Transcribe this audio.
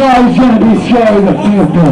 Joy, Johnny, Joy.